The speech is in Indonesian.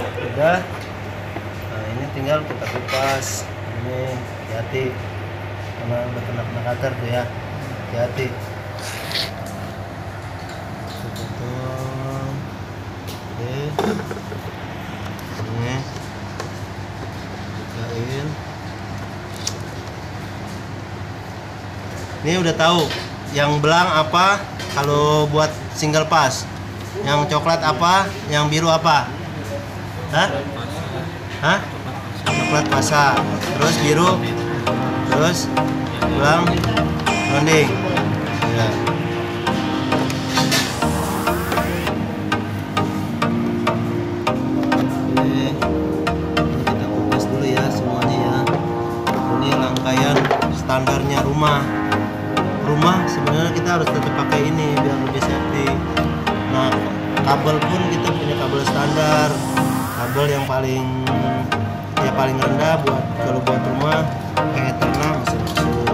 udah. Nah ini tinggal kita kupas. Ini hati karena udah kena kena cutter tuh ya. Hati oke ini bukain ini udah tahu yang belang apa kalau buat single pass? Yang coklat apa? Yang biru apa hah? Hah? Coklat pasa terus biru. Terus belang ronding. Ya dulu ya ya. Standarnya rumah. Rumah sebenarnya kita harus tetap pakai ini biar lebih safety. Nah kabel pun kita punya kabel standar kabel yang paling ya paling rendah buat kalau buat rumah kayak ethernet masuk masuk